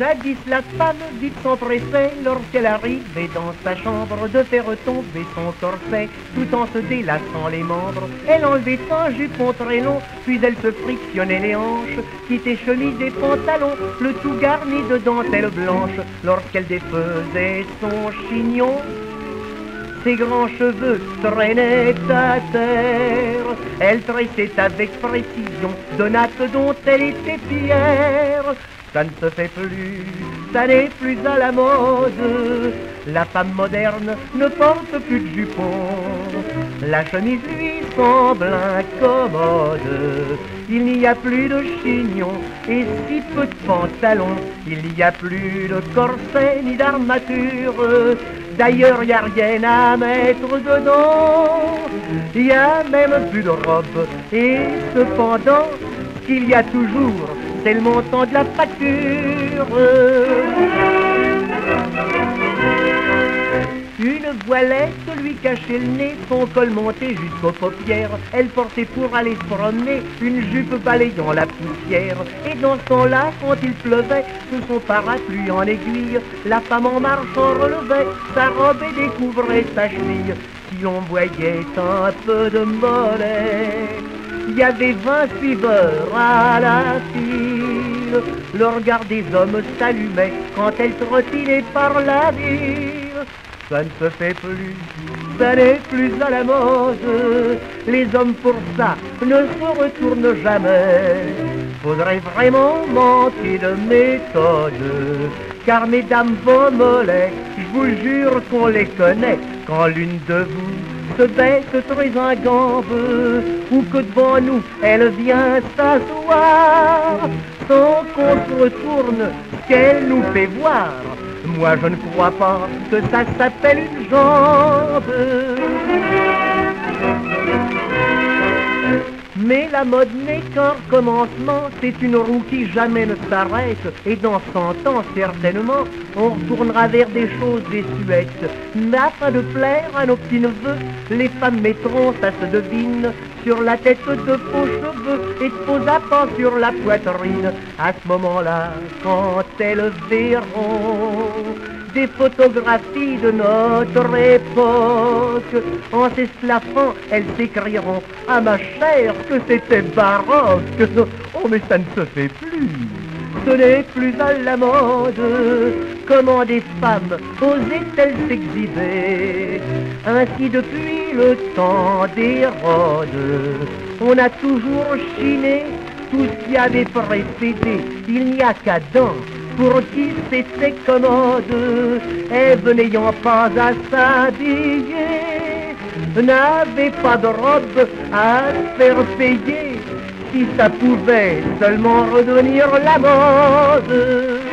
Jadis la femme vite s'empressait lorsqu'elle arrivait dans sa chambre de faire tomber son corset tout en se délassant les membres. Elle enlevait un jupon très long, puis elle se frictionnait les hanches, quittait chemise et pantalon, le tout garni de dentelle blanche lorsqu'elle défaisait son chignon. Ses grands cheveux traînaient à terre. Elle tressait avec précision de natte dont elle était fière. Ça ne se fait plus, ça n'est plus à la mode. La femme moderne ne porte plus de jupon. La chemise lui semble incommode. Il n'y a plus de chignon et si peu de pantalons. Il n'y a plus de corset ni d'armature. D'ailleurs, y a rien à mettre dedans. Y a même plus de robe. Et cependant, ce qu'il y a toujours, c'est le montant de la facture. Une voilette lui cachait le nez, son col monté jusqu'aux paupières. Elle portait pour aller se promener une jupe balayant la poussière. Et dans ce temps-là, quand il pleuvait, sous son parapluie en aiguille, la femme en marchant relevait sa robe et découvrait sa cheville. Si l'on voyait un peu de mollet, il y avait vingt suiveurs à la file. Le regard des hommes s'allumait quand elle trottinait par la ville. Ça ne se fait plus, ça n'est plus à la mode. Les hommes pour ça ne se retournent jamais. Faudrait vraiment manquer de méthode. Car mesdames, vos mollets, je vous jure qu'on les connaît. Quand l'une de vous se baisse très ingambe, ou que devant nous elle vient s'asseoir, sans qu'on se retourne, qu'elle nous fait voir. Moi je ne crois pas que ça s'appelle une jambe. Mais la mode n'est qu'un commencement, c'est une roue qui jamais ne s'arrête, et dans cent ans, certainement, on retournera vers des choses désuètes. Mais afin de plaire à nos petits neveux, les femmes mettront, ça se devine, sur la tête de faux cheveux et de faux appâts sur la poitrine. À ce moment-là, quand elles verront des photographies de notre époque. En s'esclaffant, elles s'écrieront Ah ma chère, que c'était baroque Oh mais ça ne se fait plus ce n'est plus à la mode. Comment des femmes osaient-elles s'exhiber Ainsi depuis le temps d'Hérode, on a toujours chiné tout ce qui avait précédé. Il n'y a qu'Adam pour qui c'était commode, Ève n'ayant pas à s'habiller, n'avait pas de robe à faire payer, si ça pouvait seulement redevenir la mode.